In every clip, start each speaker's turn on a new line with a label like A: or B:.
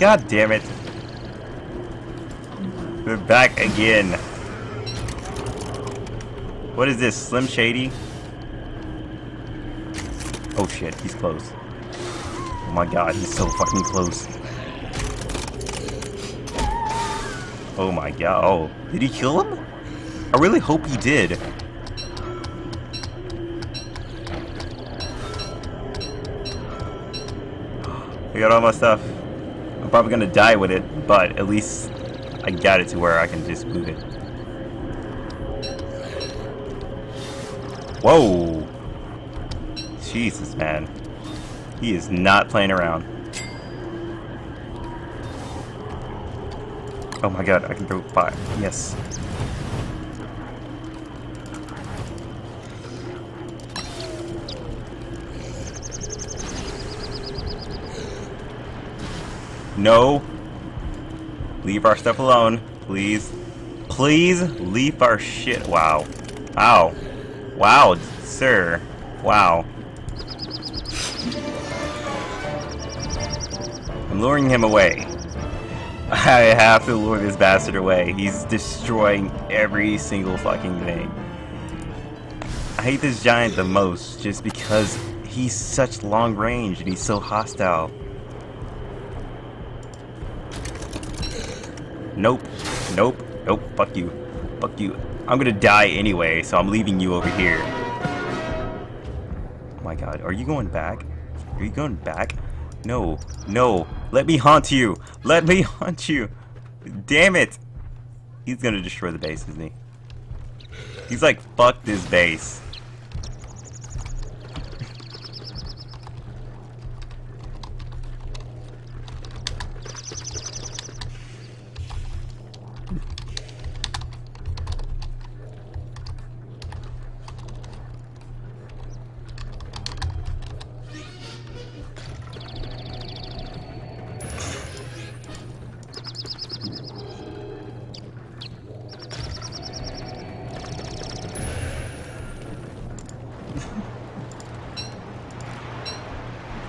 A: God damn it. We're back again. What is this, Slim Shady? Oh shit, he's close. Oh my god, he's so fucking close. Oh my god, oh. Did he kill him? I really hope he did. I got all my stuff. I'm probably gonna die with it, but at least I got it to where I can just move it. Whoa! Jesus, man. He is not playing around. Oh my god, I can throw fire. Yes. No. Leave our stuff alone, please. Please leave our shit. Wow. Wow. Wow, sir. Wow. I'm luring him away. I have to lure this bastard away. He's destroying every single fucking thing. I hate this giant the most just because he's such long range and he's so hostile. Nope. Nope. Nope. Fuck you. Fuck you. I'm gonna die anyway, so I'm leaving you over here. Oh my god. Are you going back? Are you going back? No. No. Let me haunt you. Let me haunt you. Damn it. He's gonna destroy the base, isn't he? He's like, fuck this base.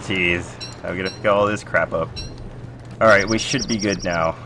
A: Jeez, I'm gonna pick all this crap up. Alright, we should be good now.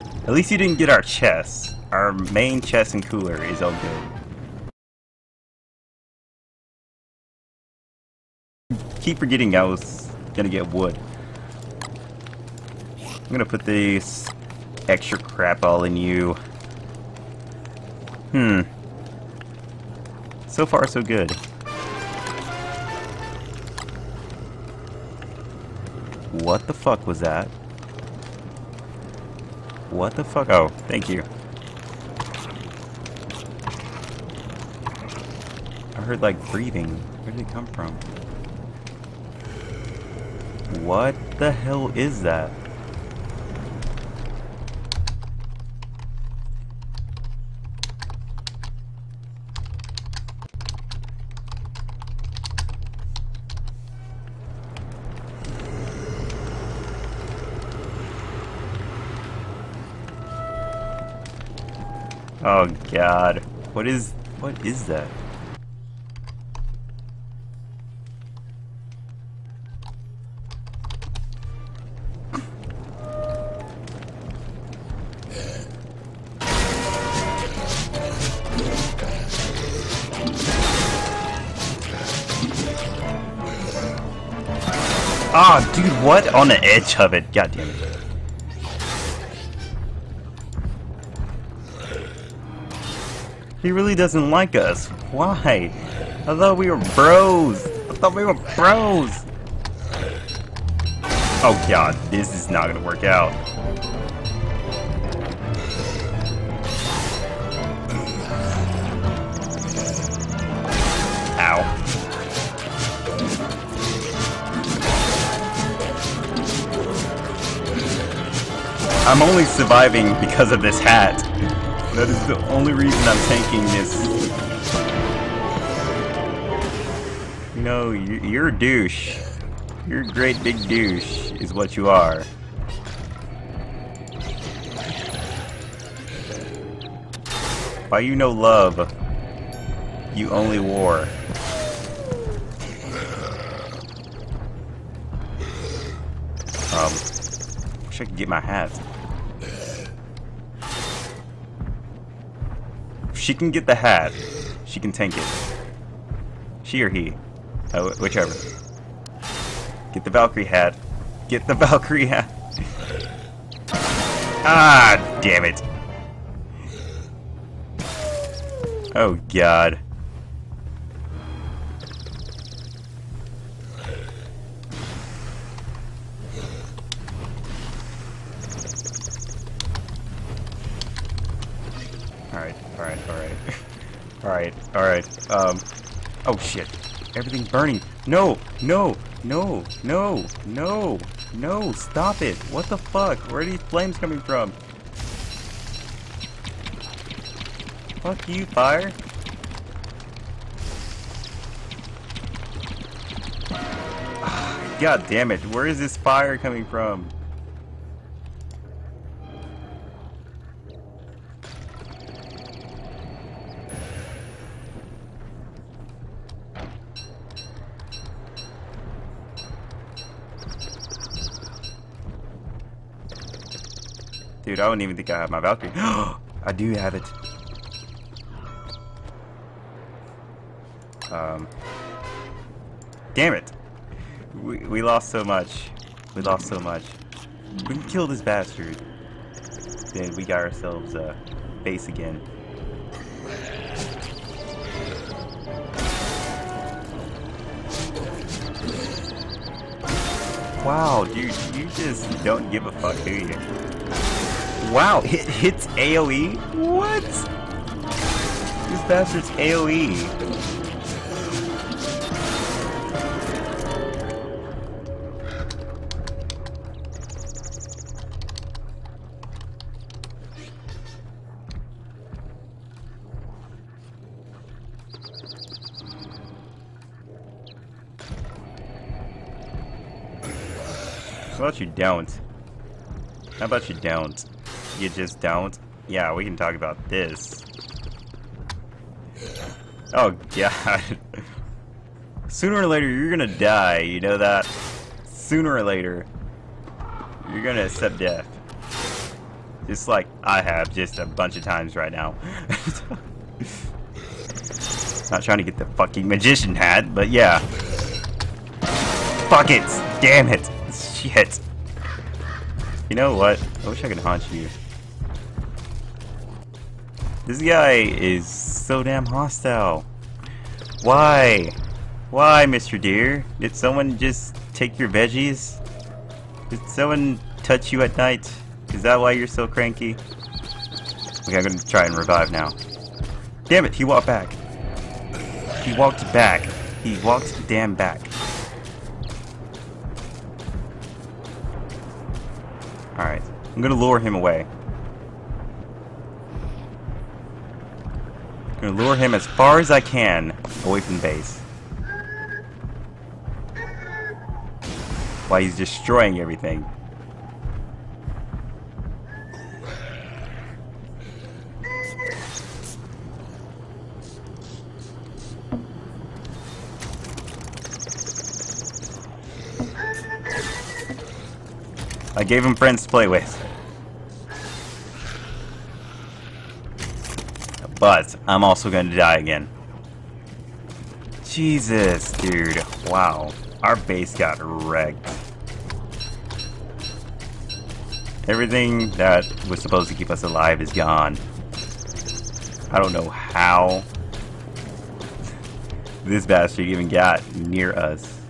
A: At least you didn't get our chest. Our main chest and cooler is all good. Keep forgetting I was gonna get wood. I'm gonna put this extra crap all in you. Hmm. So far, so good. What the fuck was that? What the fuck? Oh, thank you. I heard like breathing. Where did it come from? What the hell is that? Oh god. What is what is that? Ah, oh, dude, what? On the edge of it. God damn it. He really doesn't like us. Why? I thought we were bros. I thought we were bros. Oh god, this is not gonna work out. Ow. I'm only surviving because of this hat. That is the only reason I'm tanking this. You know, you're a douche. You're a great big douche, is what you are. Why you no love? You only war. Um, wish I could get my hat. She can get the hat, she can tank it. She or he. Oh, whichever. Get the Valkyrie hat. Get the Valkyrie hat. ah, damn it. Oh, God. Alright. Um, oh shit. Everything's burning. No, no, no, no, no, no, stop it. What the fuck? Where are these flames coming from? Fuck you, fire. God damn it, where is this fire coming from? Dude, I don't even think I have my Valkyrie. I do have it. Um, damn it. We, we lost so much. We lost so much. We can kill this bastard. Then we got ourselves a base again. Wow, dude, you just don't give a fuck, do you? Wow, it hits AoE? What? This bastard's AoE. How about you don't? How about you don't? You just don't? Yeah, we can talk about this. Oh god. Sooner or later you're gonna die, you know that? Sooner or later. You're gonna accept death. Just like I have just a bunch of times right now. Not trying to get the fucking magician hat, but yeah. Fuck it! Damn it! Shit. You know what? I wish I could haunt you. This guy is so damn hostile. Why? Why, Mr. Deer? Did someone just take your veggies? Did someone touch you at night? Is that why you're so cranky? Okay, I'm gonna try and revive now. Damn it, he walked back. He walked back. He walked damn back. Alright. I'm gonna lure him away. Gonna lure him as far as I can away from base. While he's destroying everything. I gave him friends to play with. But I'm also going to die again. Jesus, dude. Wow. Our base got wrecked. Everything that was supposed to keep us alive is gone. I don't know how this bastard even got near us.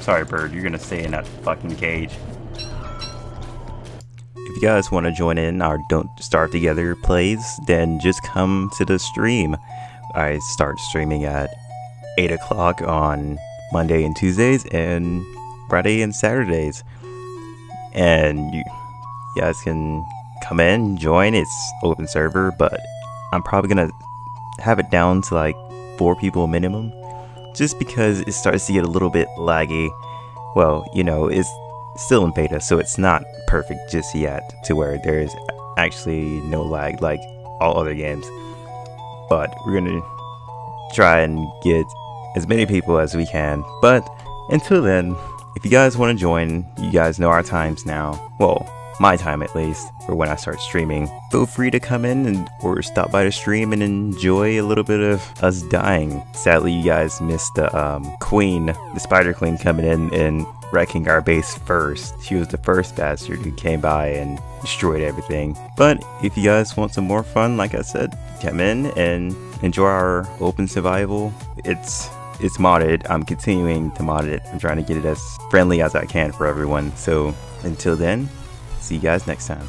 A: Sorry, bird, you're gonna stay in that fucking cage. Guys want to join in our Don't Starve Together plays, then just come to the stream. I start streaming at 8 o'clock on Monday and Tuesdays, and Friday and Saturdays. And you guys can come in, join. It's open server, but I'm probably gonna have it down to like four people minimum just because it starts to get a little bit laggy. Well, you know, it's still in beta, so it's not perfect just yet to where there's actually no lag like all other games. But we're gonna try and get as many people as we can. But until then, if you guys want to join, you guys know our times now. Well, my time at least, for when I start streaming. Feel free to come in and or stop by the stream and enjoy a little bit of us dying. Sadly, you guys missed the um, queen, the spider queen coming in and wrecking our base first. She was the first bastard who came by and destroyed everything. But if you guys want some more fun, like I said, come in and enjoy our open survival. It's it's modded. I'm continuing to mod it. I'm trying to get it as friendly as I can for everyone. So until then, see you guys next time.